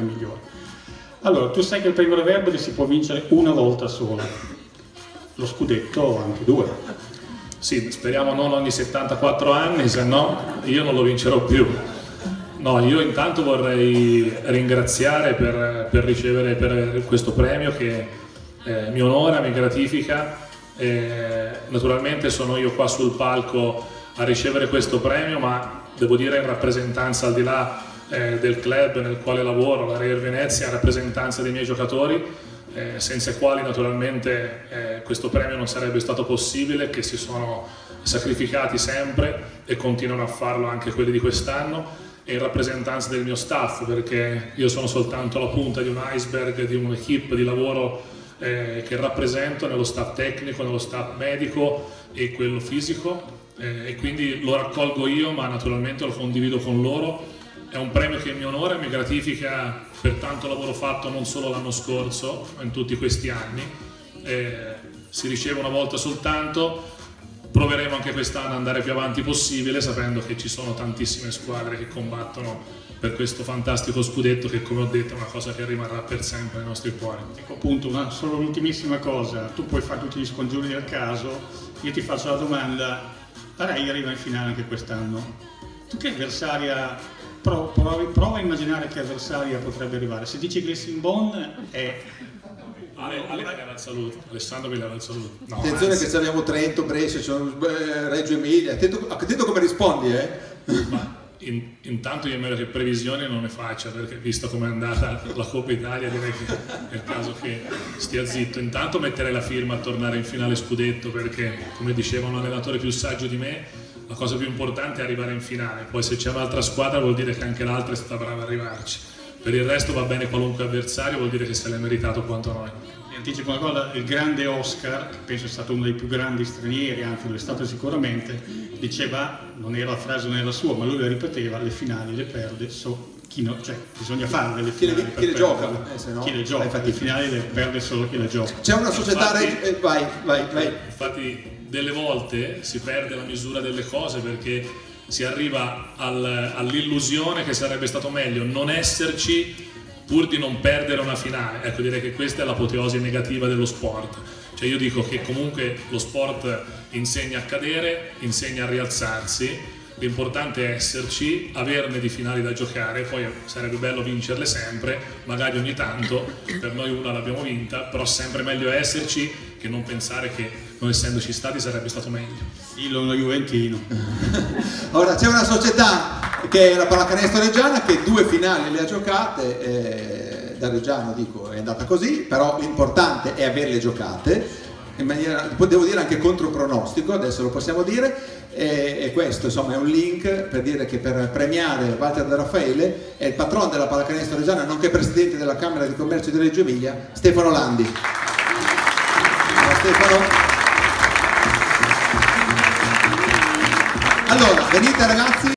migliore. Allora, tu sai che il premio Reverberi si può vincere una volta sola, lo scudetto anche due. Sì, speriamo non ogni 74 anni, se no io non lo vincerò più. No, io intanto vorrei ringraziare per, per ricevere per questo premio che eh, mi onora, mi gratifica. Eh, naturalmente sono io qua sul palco a ricevere questo premio, ma devo dire in rappresentanza al di là eh, del club nel quale lavoro, la Real Venezia, in rappresentanza dei miei giocatori, eh, senza i quali naturalmente eh, questo premio non sarebbe stato possibile, che si sono sacrificati sempre e continuano a farlo anche quelli di quest'anno e in rappresentanza del mio staff perché io sono soltanto la punta di un iceberg, di un'equipe di lavoro eh, che rappresento nello staff tecnico, nello staff medico e quello fisico eh, e quindi lo raccolgo io ma naturalmente lo condivido con loro è un premio che mi onora e mi gratifica per tanto lavoro fatto non solo l'anno scorso, ma in tutti questi anni. Eh, si riceve una volta soltanto, proveremo anche quest'anno ad andare più avanti possibile, sapendo che ci sono tantissime squadre che combattono per questo fantastico scudetto che come ho detto è una cosa che rimarrà per sempre nei nostri cuori. Ecco appunto, una, solo l'ultimissima cosa, tu puoi fare tutti gli scongiuri del caso, io ti faccio la domanda, la arriva in finale anche quest'anno, tu che avversaria prova, prova, a immaginare che avversaria potrebbe arrivare. Se dici Grissingborn è... Ale, Ale mi leva il saluto, Alessandro mi leva il saluto. No, Attenzione anzi. che abbiamo Trento, Brescia, eh, Reggio Emilia, attento, attento come rispondi eh. Ma in, intanto io meglio che previsioni non ne faccia perché visto come è andata la Coppa Italia direi che è il caso che stia zitto. Intanto metterei la firma a tornare in finale scudetto perché come diceva un allenatore più saggio di me la cosa più importante è arrivare in finale, poi se c'è un'altra squadra vuol dire che anche l'altra è stata brava ad arrivarci. Per il resto va bene qualunque avversario, vuol dire che se l'è meritato quanto noi. Mi anticipo una cosa, il grande Oscar, che penso è stato uno dei più grandi stranieri, anzi lo è stato sicuramente, diceva, non era la frase, non era sua, ma lui la ripeteva, le finali le perde so chi no, cioè bisogna fare delle finali chi le, chi le gioca eh, no, chi le gioca infatti le finali le perde solo chi le gioca c'è una società infatti, eh, vai vai vai infatti delle volte si perde la misura delle cose perché si arriva al, all'illusione che sarebbe stato meglio non esserci pur di non perdere una finale. Ecco, direi che questa è l'apoteosi negativa dello sport. Cioè io dico che comunque lo sport insegna a cadere, insegna a rialzarsi, l'importante è esserci, averne di finali da giocare, poi sarebbe bello vincerle sempre, magari ogni tanto, per noi una l'abbiamo vinta, però sempre meglio esserci che non pensare che non essendoci stati sarebbe stato meglio. Dillo uno Juventino. Ora c'è una società che è la Pallacanestro Reggiana che due finali le ha giocate, eh, da Reggiano dico è andata così, però l'importante è averle giocate in maniera, devo dire anche contro pronostico, adesso lo possiamo dire, e, e, questo insomma è un link per dire che per premiare Walter De Raffaele è il patrono della Pallacanestro Reggiana, nonché presidente della Camera di Commercio di Reggio Emilia, Stefano Landi. Ciao Stefano. Allora, venite ragazzi.